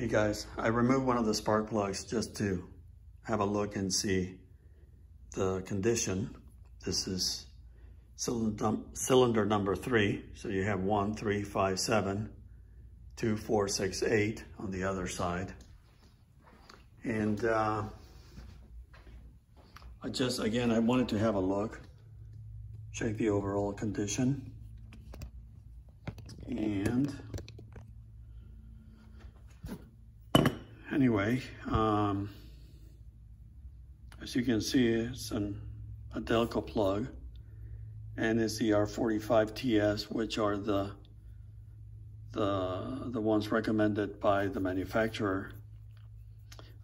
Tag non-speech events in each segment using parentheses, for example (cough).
Hey guys, I removed one of the spark plugs just to have a look and see the condition. This is cylinder, number three. So you have one, three, five, seven, two, four, six, eight on the other side. And uh, I just, again, I wanted to have a look, check the overall condition. And anyway, um, as you can see, it's an, a Delco plug and it's the R45TS, which are the, the, the ones recommended by the manufacturer.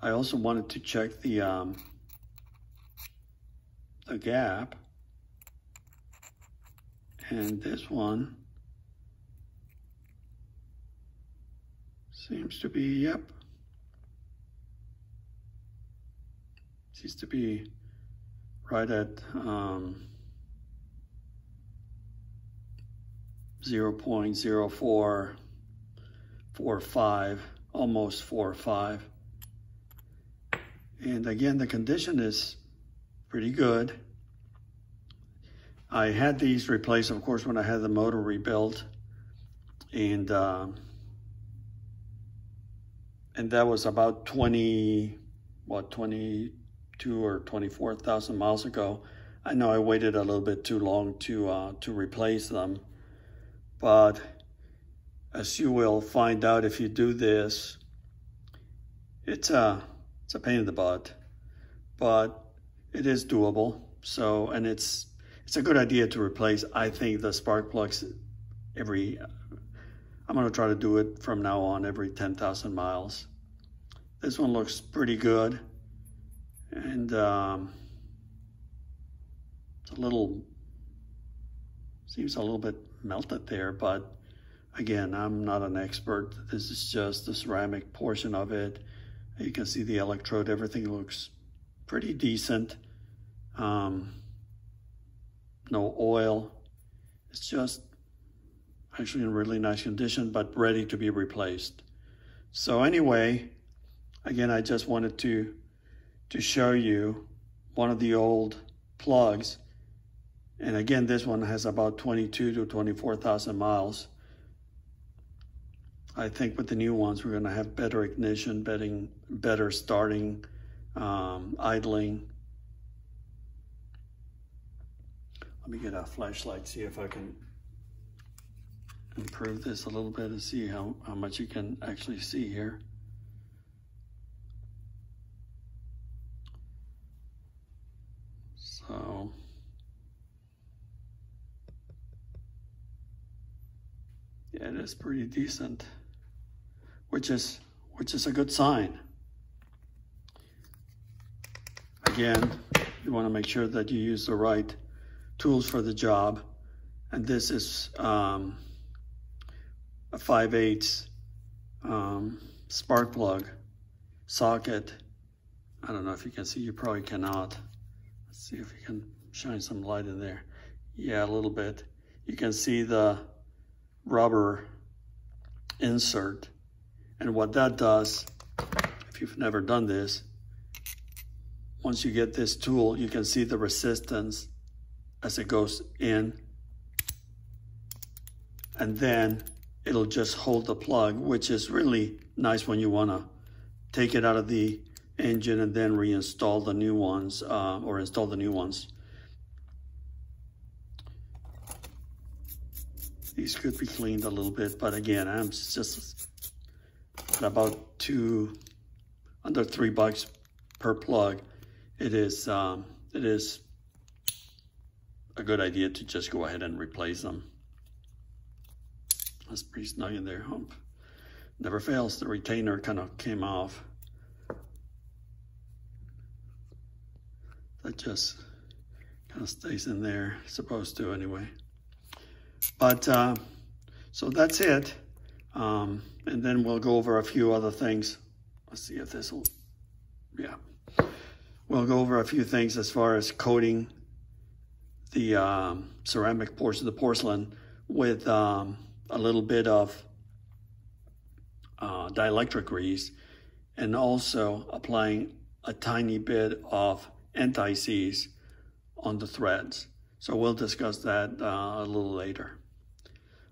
I also wanted to check the, um, the gap and this one seems to be, yep, seems to be right at um, 0 0.0445, almost 4.5. And again, the condition is pretty good. I had these replaced, of course, when I had the motor rebuilt. And uh, and that was about 20, what, 20, two or 24,000 miles ago. I know I waited a little bit too long to, uh, to replace them, but as you will find out if you do this, it's a, it's a pain in the butt, but it is doable. So, and it's, it's a good idea to replace, I think, the spark plugs every, I'm gonna try to do it from now on every 10,000 miles. This one looks pretty good and um, it's a little seems a little bit melted there but again I'm not an expert. This is just the ceramic portion of it. You can see the electrode everything looks pretty decent. Um, no oil. It's just actually in really nice condition but ready to be replaced. So anyway again I just wanted to to show you one of the old plugs. And again, this one has about 22 to 24,000 miles. I think with the new ones, we're gonna have better ignition, better, better starting, um, idling. Let me get a flashlight, see if I can improve this a little bit and see how, how much you can actually see here. So yeah, it is pretty decent, which is which is a good sign. Again, you want to make sure that you use the right tools for the job. And this is um, a 5 8 um, spark plug socket. I don't know if you can see, you probably cannot. See if we can shine some light in there. Yeah, a little bit. You can see the rubber insert. And what that does, if you've never done this, once you get this tool, you can see the resistance as it goes in. And then it'll just hold the plug, which is really nice when you want to take it out of the engine and then reinstall the new ones uh, or install the new ones. These could be cleaned a little bit, but again, I'm just at about two, under three bucks per plug. It is, um, it is a good idea to just go ahead and replace them. That's pretty snug in there. Hump. Never fails, the retainer kind of came off. That just kind of stays in there, supposed to anyway. But, uh, so that's it. Um, and then we'll go over a few other things. Let's see if this will, yeah. We'll go over a few things as far as coating the um, ceramic portion, of the porcelain, with um, a little bit of uh, dielectric grease and also applying a tiny bit of anti-seize on the threads. So we'll discuss that uh, a little later.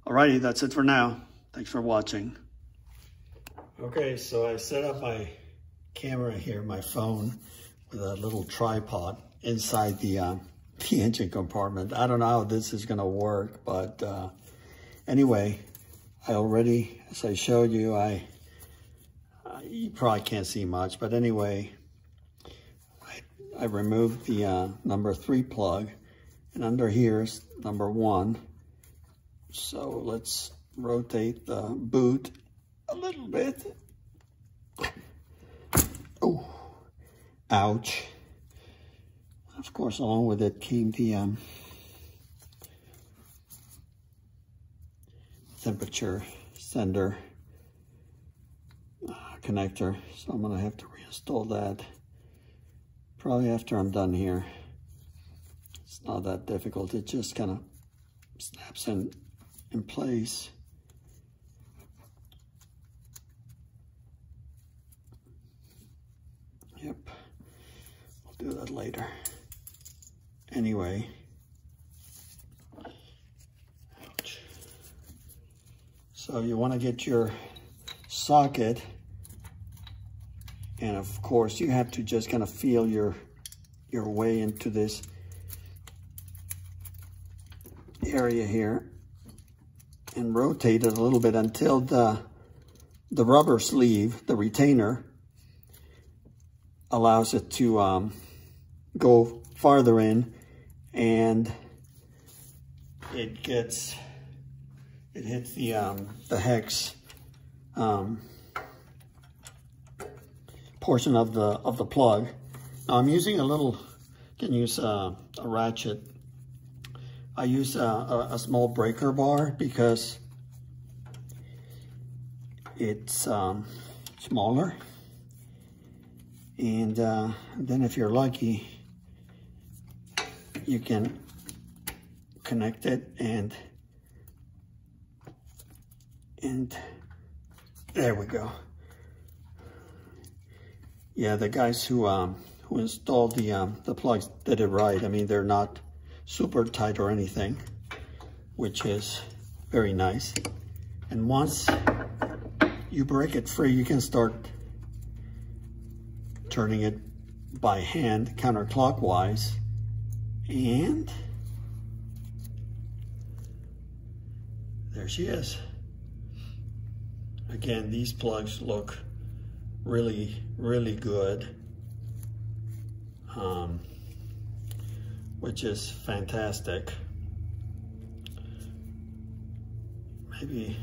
Alrighty, that's it for now. Thanks for watching. Okay, so I set up my camera here, my phone, with a little tripod inside the, uh, (laughs) the engine compartment. I don't know how this is gonna work, but uh, anyway, I already, as I showed you, I uh, you probably can't see much, but anyway, I, removed the uh, number three plug, and under here is number one. So let's rotate the boot a little bit. Oh, ouch. Of course, along with it came the um, temperature sender uh, connector. So I'm gonna have to reinstall that probably after I'm done here. It's not that difficult. It just kind of snaps in, in place. Yep, I'll do that later. Anyway, ouch. So you want to get your socket and of course you have to just kind of feel your your way into this area here and rotate it a little bit until the the rubber sleeve, the retainer, allows it to um, go farther in and it gets, it hits the, um, the hex um, portion of the, of the plug. Now I'm using a little, can use uh, a ratchet. I use a, a, a, small breaker bar because it's um, smaller. And uh, then if you're lucky, you can connect it and and there we go. Yeah, the guys who um, who installed the um, the plugs did it right. I mean, they're not super tight or anything, which is very nice. And once you break it free, you can start turning it by hand counterclockwise and there she is. Again, these plugs look really, really good, um, which is fantastic. Maybe,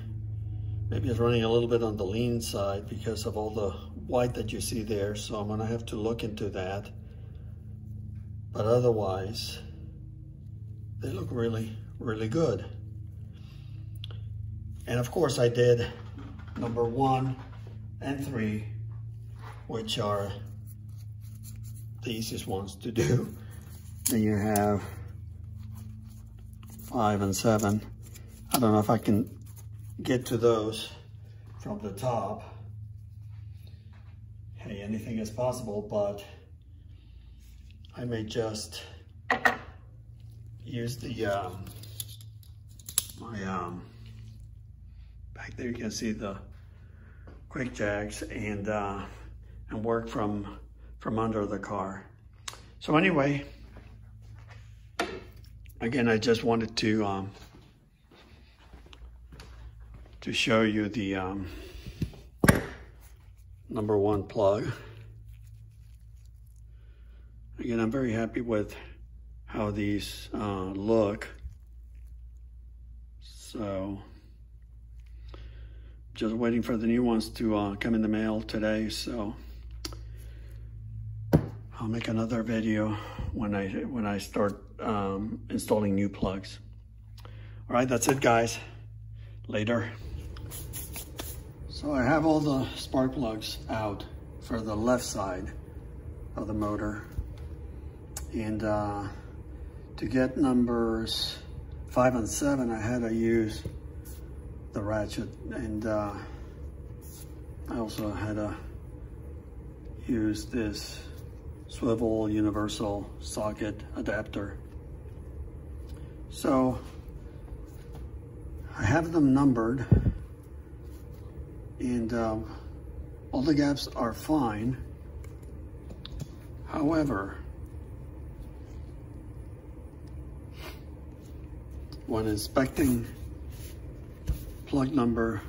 maybe it's running a little bit on the lean side because of all the white that you see there, so I'm gonna have to look into that. But otherwise, they look really, really good. And of course I did number one and three, which are the easiest ones to do. (laughs) Then you have five and seven. I don't know if I can get to those from the top. Hey, anything is possible, but I may just use the, um, my, um, back there you can see the quick jacks and, uh, and work from, from under the car. So anyway, again, I just wanted to, um, to show you the um, number one plug. Again, I'm very happy with how these uh, look. So, just waiting for the new ones to uh, come in the mail today. So, I'll make another video when I when I start um, installing new plugs. All right, that's it, guys. Later. So I have all the spark plugs out for the left side of the motor. And uh, to get numbers five and seven, I had to use the ratchet and uh, I also had to use this swivel universal socket adapter. So I have them numbered and um, all the gaps are fine. However, when inspecting plug number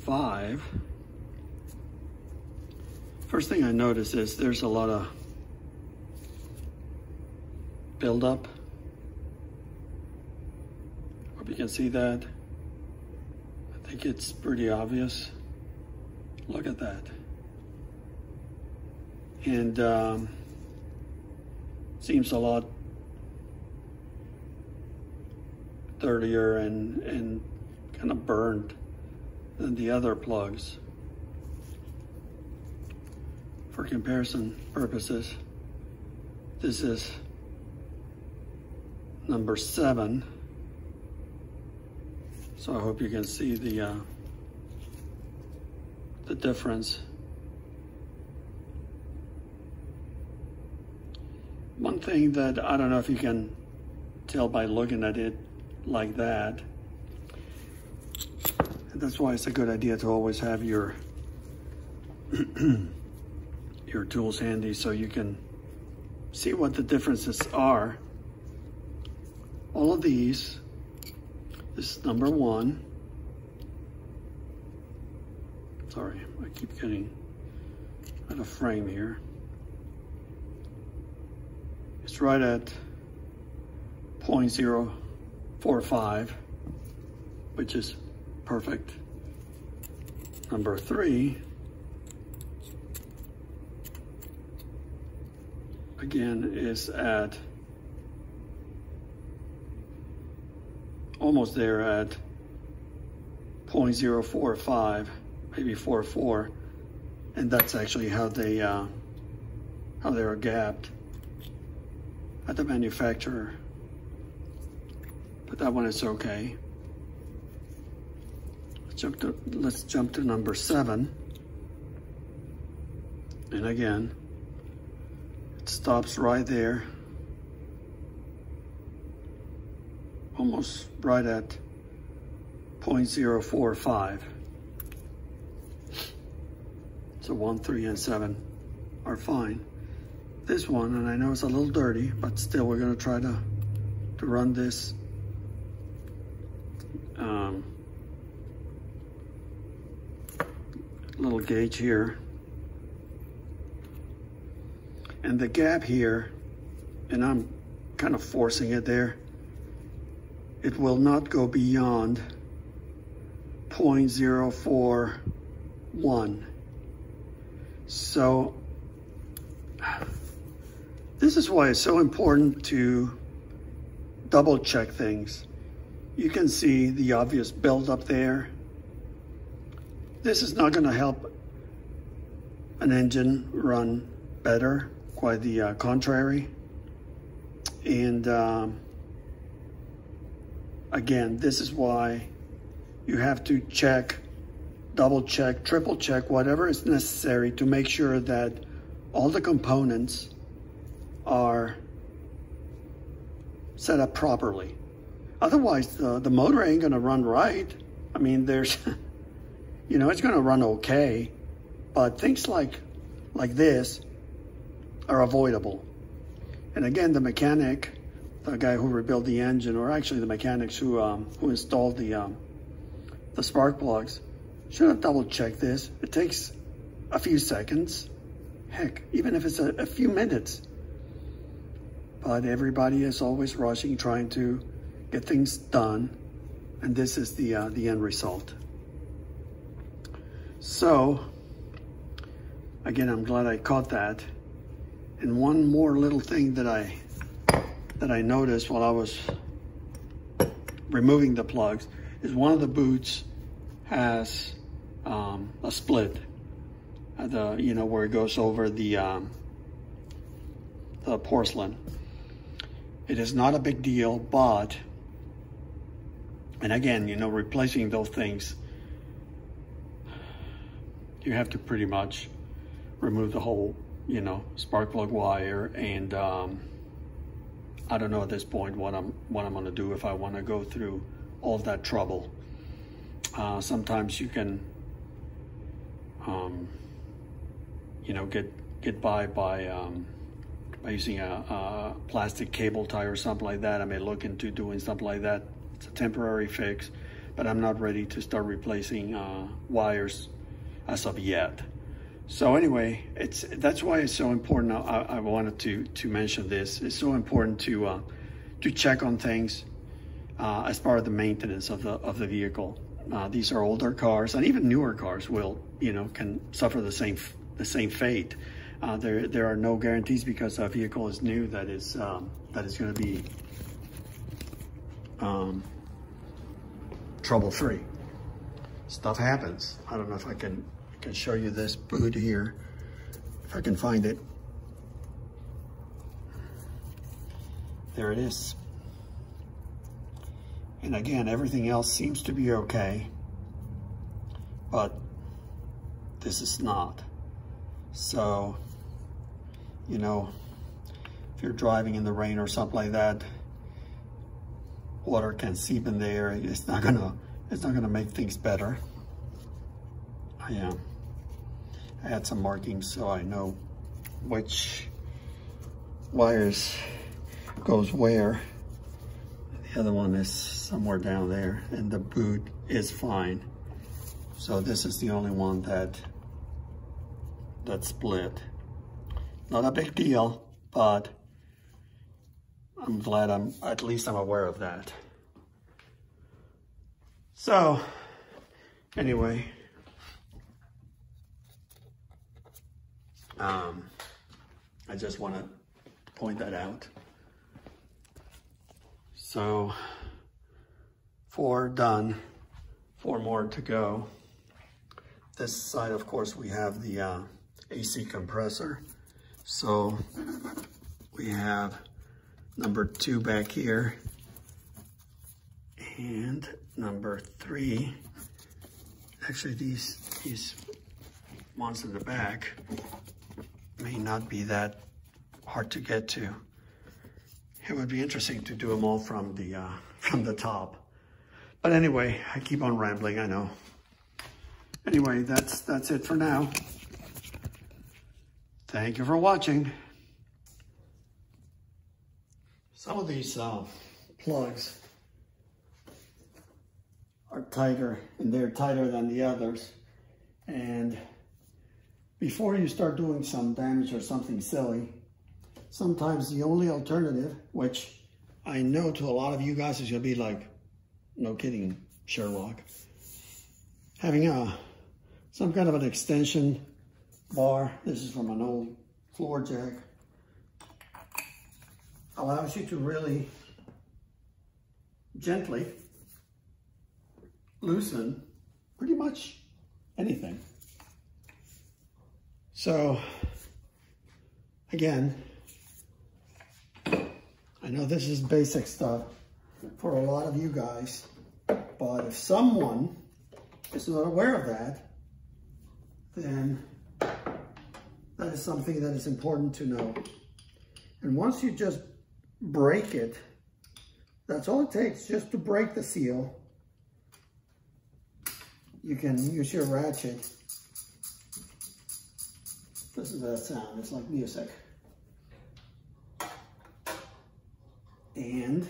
five, first thing I notice is there's a lot of buildup. Hope you can see that. I think it's pretty obvious. Look at that. And um, seems a lot dirtier and, and kind of burned than the other plugs. For comparison purposes, this is number seven. So I hope you can see the uh, the difference. One thing that I don't know if you can tell by looking at it like that. And that's why it's a good idea to always have your (clears throat) your tools handy so you can see what the differences are. All of these, this is number one. Sorry, I keep getting out of frame here. It's right at 0.0 four which is perfect. Number three, again, is at almost there at 0.045, maybe 4.4, and that's actually how they uh, how they are gapped at the manufacturer but that one is okay. Let's jump to, let's jump to number seven. And again, stops right there. Almost right at 0.045. So one, three, and seven are fine. This one, and I know it's a little dirty, but still we're gonna try to, to run this um, little gauge here. And the gap here, and I'm kind of forcing it there, it will not go beyond 0.041. So this is why it's so important to double check things. You can see the obvious buildup there. This is not going to help an engine run better, quite the uh, contrary. And um, again, this is why you have to check, double check, triple check, whatever is necessary to make sure that all the components are set up properly. Otherwise, the, the motor ain't to run right. I mean, there's, (laughs) you know, it's to run okay, but things like, like this are avoidable. And again, the mechanic, the guy who rebuilt the engine, or actually the mechanics who, um, who installed the, um, the spark plugs, should have double checked this. It takes a few seconds. Heck, even if it's a, a few minutes. But everybody is always rushing, trying to get things done, and this is the, uh, the end result. So, again, I'm glad I caught that. And one more little thing that I, that I noticed while I was removing the plugs is one of the boots has um, a split. The, you know, where it goes over the, um, the porcelain. It is not a big deal, but and again, you know, replacing those things you have to pretty much remove the whole, you know, spark plug wire and um, I don't know at this point what I'm what I'm gonna do if I want to go through all that trouble. Uh, sometimes you can, um, you know, get get by by um, by using a, a, plastic cable tie or something like that. I may look into doing something like that. It's a temporary fix, but I'm not ready to start replacing uh, wires as of yet. So anyway, it's that's why it's so important. I, I wanted to to mention this. It's so important to uh, to check on things uh, as part of the maintenance of the of the vehicle. Uh, these are older cars, and even newer cars will you know can suffer the same the same fate. Uh, there there are no guarantees because a vehicle is new that is um, that is going to be um, trouble free. Stuff happens. I don't know if I can can show you this boot here, if I can find it. There it is. And again, everything else seems to be okay, but this is not. So, you know, if you're driving in the rain or something like that, water can seep in there. It's not gonna, it's not gonna make things better. I am. Had some markings so I know which wires goes where. The other one is somewhere down there and the boot is fine. So this is the only one that that split. Not a big deal, but I'm glad I'm, at least I'm aware of that. So, anyway, Um, I just want to point that out. So four done, four more to go. This side, of course, we have the uh, AC compressor. So we have number two back here and number three. Actually, these, these ones in the back may not be that hard to get to. It would be interesting to do them all from the, uh, (laughs) from the top. But anyway, I keep on rambling, I know. Anyway, that's, that's it for now. Thank you for watching. Some of these uh, plugs are tighter and they're tighter than the others. And before you start doing some damage or something silly, sometimes the only alternative, which I know to a lot of you guys is gonna be like, no kidding, Sherlock, having a some kind of an extension bar. This is from an old floor jack. Allows you to really gently loosen pretty much anything. So again, I know this is basic stuff for a lot of you guys, but if someone is not aware of that, then that is something that is important to know. And once you just break it, that's all it takes, just to break the seal. You can use your ratchet Listen to that sound, it's like music. And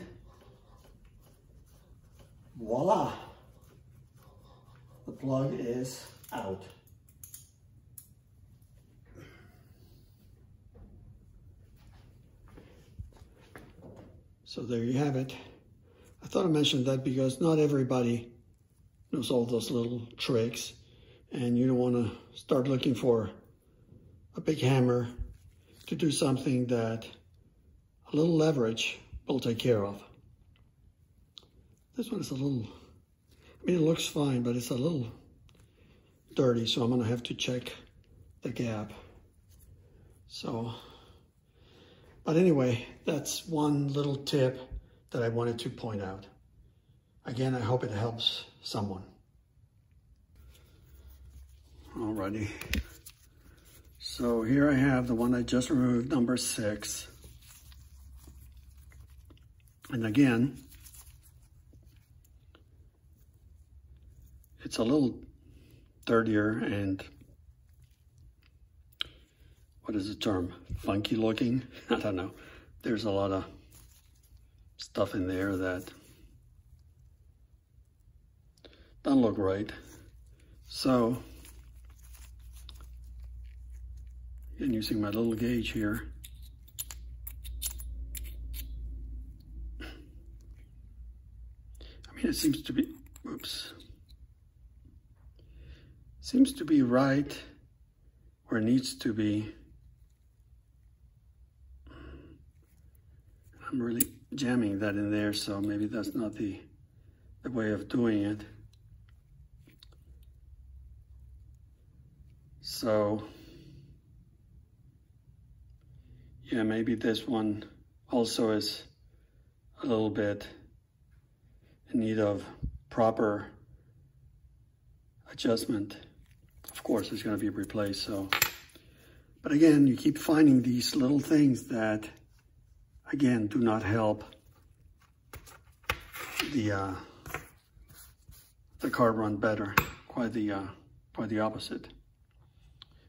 voila, the plug is out. So there you have it. I thought I mentioned that because not everybody knows all those little tricks and you don't want to start looking for a big hammer to do something that a little leverage will take care of. This one is a little, I mean, it looks fine, but it's a little dirty, so I'm gonna have to check the gap. So, but anyway, that's one little tip that I wanted to point out. Again, I hope it helps someone. Alrighty. So here I have the one I just removed, number six. And again, it's a little dirtier and what is the term? Funky looking? (laughs) I don't know. There's a lot of stuff in there that doesn't look right. So, again, using my little gauge here, I mean, it seems to be, oops, seems to be right where it needs to be. I'm really jamming that in there, so maybe that's not the, the way of doing it. So, yeah, maybe this one also is a little bit in need of proper adjustment. Of course, it's going to be replaced, so. But again, you keep finding these little things that again, do not help the uh, the car run better. Quite the uh, quite the opposite.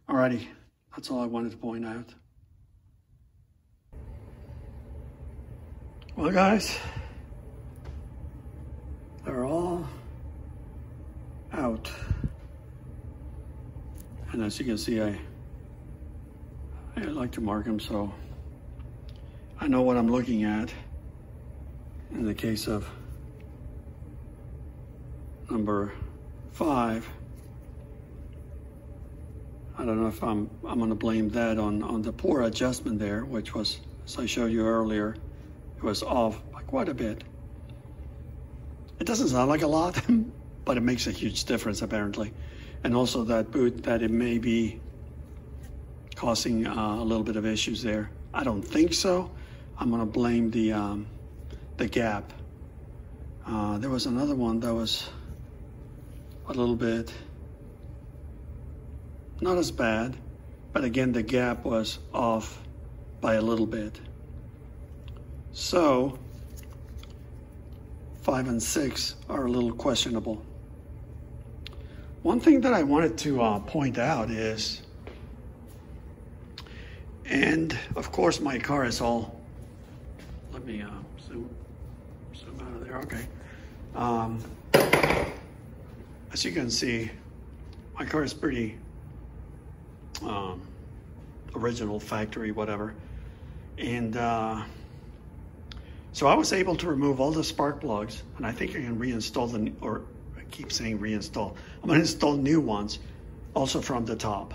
Alrighty, that's all I wanted to point out. Well, guys, they're all out. And as you can see, I I like to mark them so I know what I'm looking at in the case of number five. I don't know if I'm I'm going to blame that on on the poor adjustment there, which was as I showed you earlier, was off by quite a bit. It doesn't sound like a lot, (laughs) but it makes a huge difference apparently, and also that boot that it may be causing uh, a little bit of issues there. I don't think so. I'm going to blame the, um, the gap. Uh, there was another one that was a little bit not as bad, but again, the gap was off by a little bit. So, five and six are a little questionable. One thing that I wanted to uh, point out is, and of course, my car is all let me uh, zoom, zoom out of there. Okay. Um, as you can see, my car is pretty um, original factory, whatever. And uh, so I was able to remove all the spark plugs, and I think I can reinstall the, or I keep saying reinstall. I'm gonna install new ones, also from the top,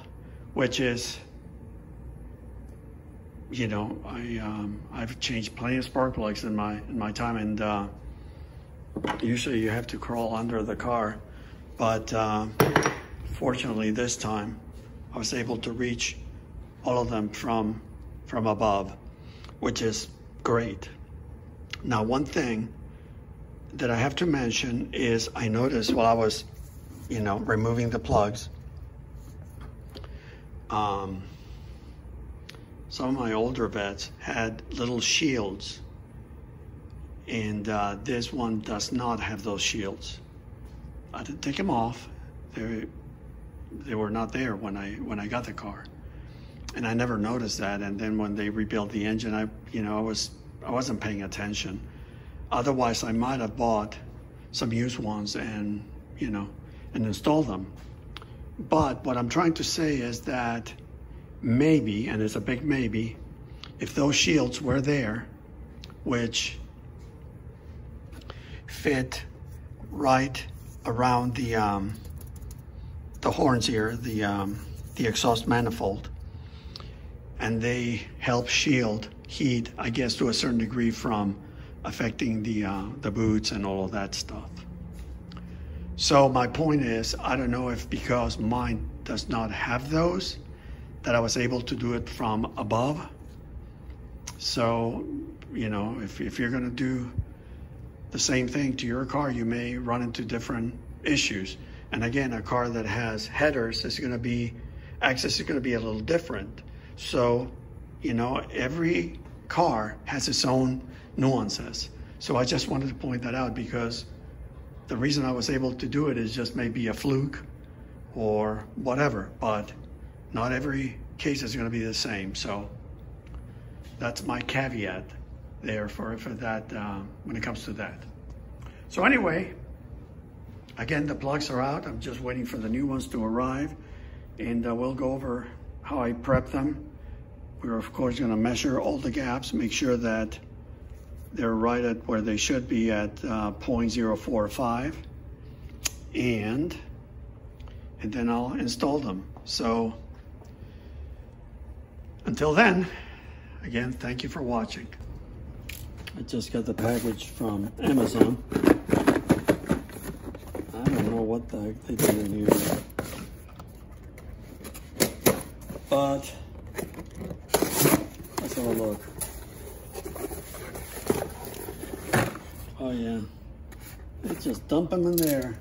which is you know, I um, I've changed plenty of spark plugs in my in my time, and uh, usually you have to crawl under the car, but uh, fortunately this time I was able to reach all of them from from above, which is great. Now, one thing that I have to mention is I noticed while I was, you know, removing the plugs. Um, some of my older Vettes had little shields and uh, this one does not have those shields. I didn't take them off. They they were not there when I when I got the car, and I never noticed that. And then when they rebuilt the engine, I you know I was I wasn't paying attention. Otherwise, I might have bought some used ones and you know and installed them. But what I'm trying to say is that maybe, and it's a big maybe, if those shields were there, which fit right around the um, the horns here, the um, the exhaust manifold, and they help shield heat, I guess, to a certain degree from affecting the uh, the boots and all of that stuff. So my point is, I don't know if because mine does not have those, that I was able to do it from above. So, you know, if, if you're going to do the same thing to your car, you may run into different issues. And again, a car that has headers is gonna be, access is gonna be a little different. So, you know, every car has its own nuances. So I just wanted to point that out because the reason I was able to do it is just maybe a fluke or whatever, but not every case is gonna be the same. So that's my caveat there for, for that, uh, when it comes to that. So anyway, again, the plugs are out. I'm just waiting for the new ones to arrive and uh, we'll go over how I prep them. We're of course gonna measure all the gaps, make sure that they're right at where they should be at uh, 0.045 and and then I'll install them. So until then, again, thank you for watching. I just got the package from Amazon. I don't know what the heck they did in here. But have a look. Oh yeah, it's just dumping them in there.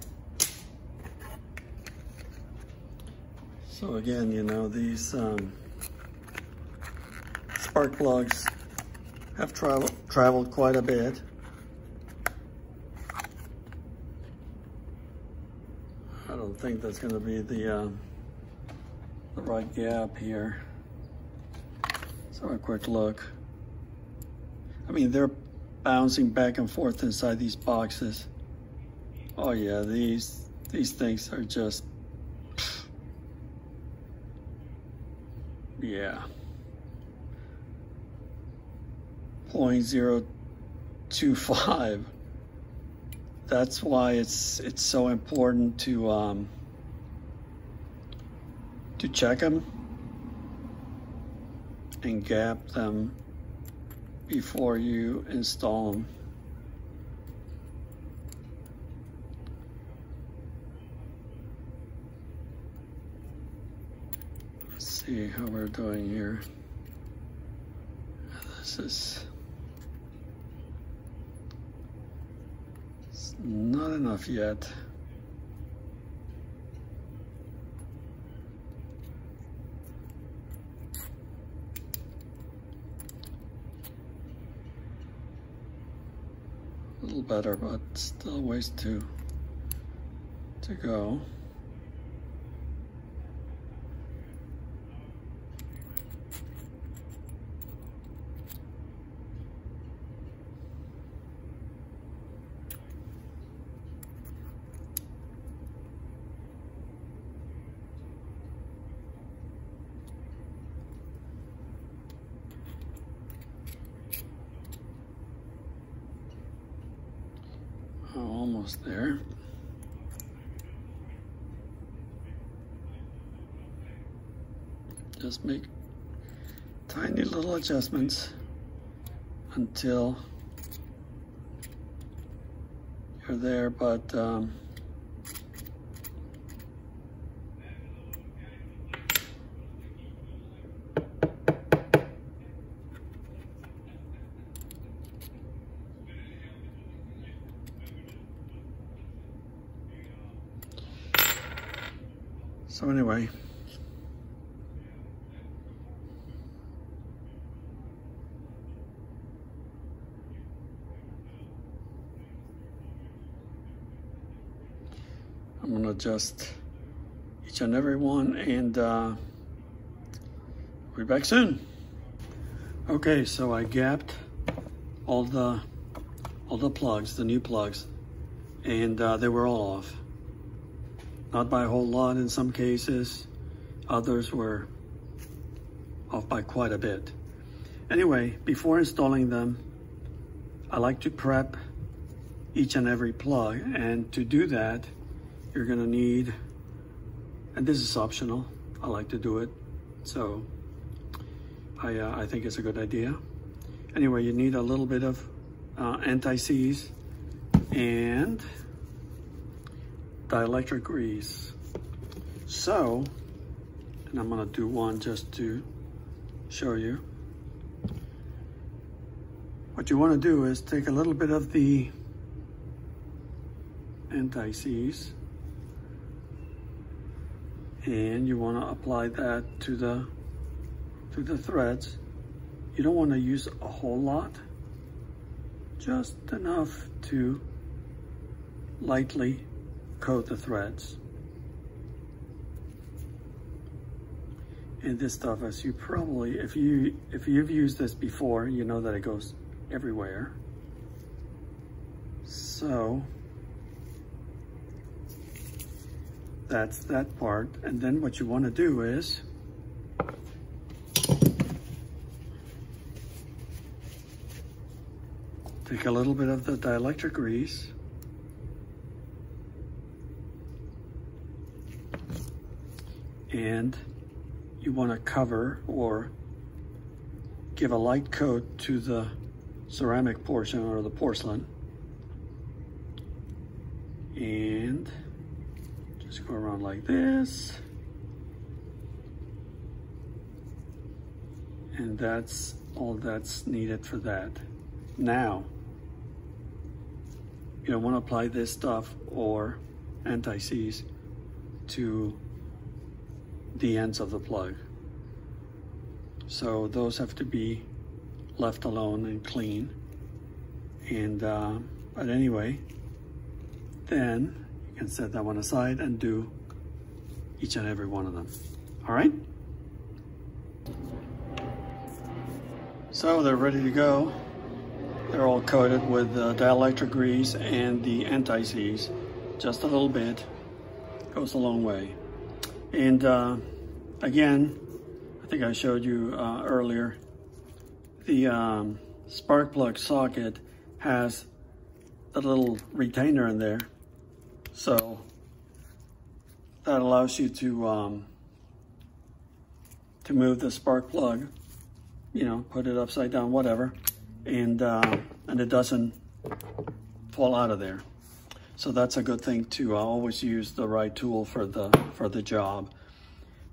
So again, you know, these um, spark plugs have traveled quite a bit. I don't think that's going to be the uh, the right gap here. So a quick look. I mean, they're bouncing back and forth inside these boxes. Oh yeah, these these things are just yeah. 0.025. That's why it's it's so important to um, to check them and gap them before you install them. Let's see how we're doing here. This is not enough yet. Little better, but still ways to to go. almost there. Just make tiny little adjustments until you're there, but um, So anyway, Gonna adjust each and every one and uh, we'll be back soon. Okay, so I gapped all the all the plugs, the new plugs, and uh, they were all off not by a whole lot in some cases. Others were off by quite a bit. Anyway, before installing them, I like to prep each and every plug. And to do that, you're gonna need, and this is optional, I like to do it. So I, uh, I think it's a good idea. Anyway, you need a little bit of uh, anti-seize and dielectric grease. So, and I'm gonna do one just to show you. What you wanna do is take a little bit of the anti-seize and you want to apply that to the to the threads. You don't want to use a whole lot, just enough to lightly coat the threads. And this stuff, as you probably, if you if you've used this before, you know that it goes everywhere. So that's that part. And then what you want to do is take a little bit of the dielectric grease and you want to cover or give a light coat to the ceramic portion or the porcelain and around like this. And that's all that's needed for that. Now, you don't want to apply this stuff or anti-seize to the ends of the plug. So those have to be left alone and clean. And, uh, but anyway, then can set that one aside and do each and every one of them. All right? So they're ready to go. They're all coated with uh, dielectric grease and the anti-seize. Just a little bit, goes a long way. And uh, again, I think I showed you uh, earlier, the um, spark plug socket has a little retainer in there so that allows you to um, to move the spark plug, you know, put it upside down, whatever, and uh, and it doesn't fall out of there. So that's a good thing to uh, always use the right tool for the for the job.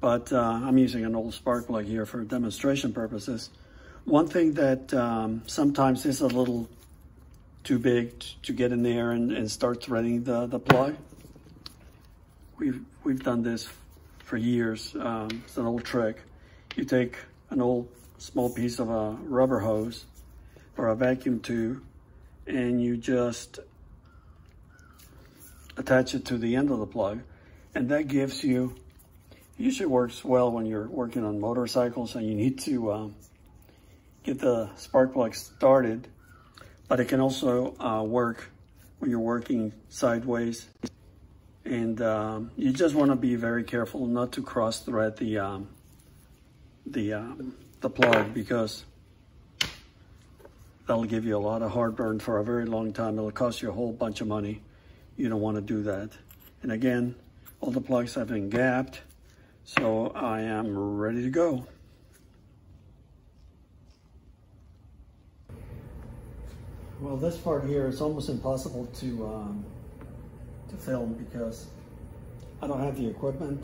But uh, I'm using an old spark plug here for demonstration purposes. One thing that um, sometimes is a little too big to get in there and, and start threading the, the plug. We've, we've done this for years. Um, it's an old trick. You take an old small piece of a rubber hose or a vacuum tube and you just attach it to the end of the plug and that gives you usually works well when you're working on motorcycles and you need to um, get the spark plug started but it can also uh, work when you're working sideways. And um, you just want to be very careful not to cross thread the um, the um, the plug because that'll give you a lot of heartburn for a very long time. It'll cost you a whole bunch of money. You don't want to do that. And again, all the plugs have been gapped, so I am ready to go. Well, this part here is almost impossible to um, to film because I don't have the equipment.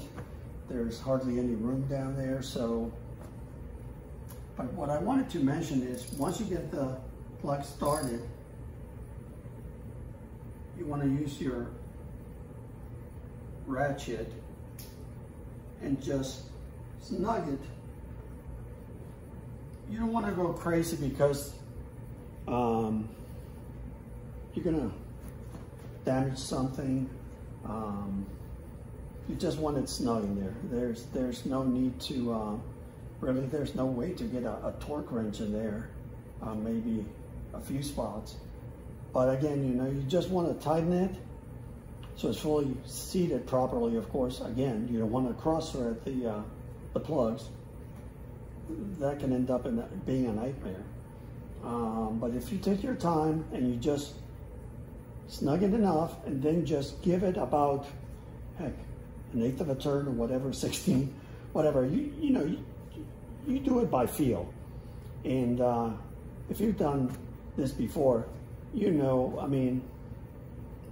There's hardly any room down there, so. But what I wanted to mention is once you get the plug started, you want to use your ratchet and just snug it. You don't want to go crazy because um, you're gonna damage something, um, you just want it snug in there. There's there's no need to uh, really. There's no way to get a, a torque wrench in there. Uh, maybe a few spots, but again, you know, you just want to tighten it so it's fully seated properly. Of course, again, you don't want to cross thread the uh, the plugs. That can end up in being a nightmare. Um, but if you take your time and you just snug it enough, and then just give it about, heck, an eighth of a turn or whatever, (laughs) 16, whatever. You, you know, you, you do it by feel. And uh, if you've done this before, you know, I mean,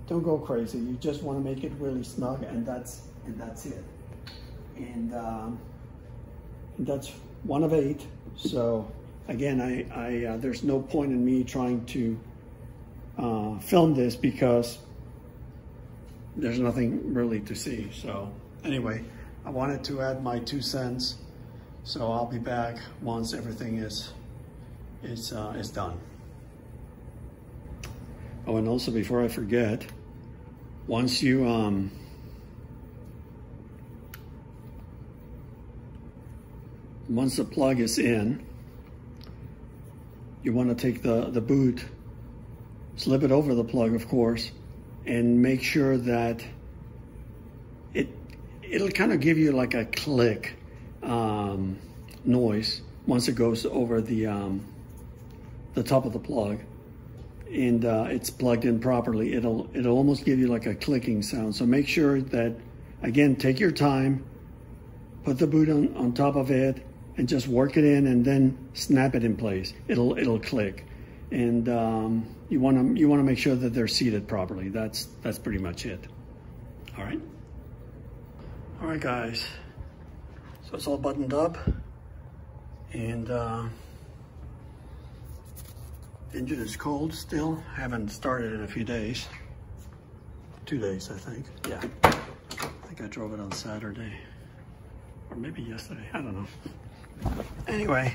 don't go crazy. You just want to make it really snug and that's, and that's it. And um, that's one of eight. So again, I, I uh, there's no point in me trying to uh, film this because there's nothing really to see. So anyway, I wanted to add my two cents, so I'll be back once everything is is uh, is done. Oh, and also before I forget, once you um, once the plug is in, you want to take the, the boot, slip it over the plug, of course, and make sure that it, it'll kind of give you like a click um, noise once it goes over the, um, the top of the plug and uh, it's plugged in properly. It'll, it'll almost give you like a clicking sound. So make sure that, again, take your time, put the boot on, on top of it, and just work it in and then snap it in place. It'll it'll click, and um, you want to you want to make sure that they're seated properly. That's that's pretty much it. All right. All right, guys. So it's all buttoned up, and uh, engine is cold still. Haven't started in a few days. Two days, I think. Yeah. I think I drove it on Saturday or maybe yesterday. I don't know. Anyway.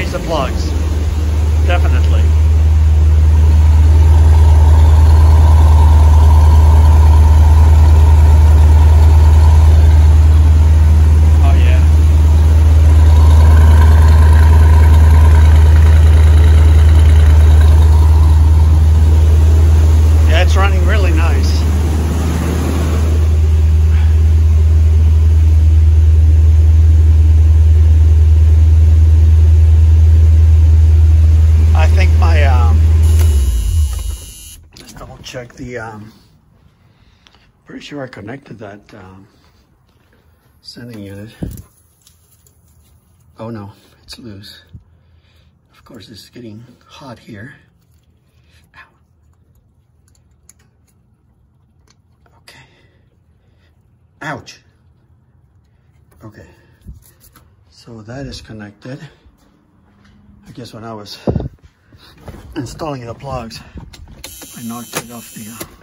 plugs. Definitely. Oh yeah. Yeah, it's running really nice. check the, um, pretty sure I connected that um, sending unit. Oh no, it's loose. Of course, it's getting hot here. Ow. Okay. Ouch. Okay. So that is connected. I guess when I was installing the plugs, I knocked it off the... Uh...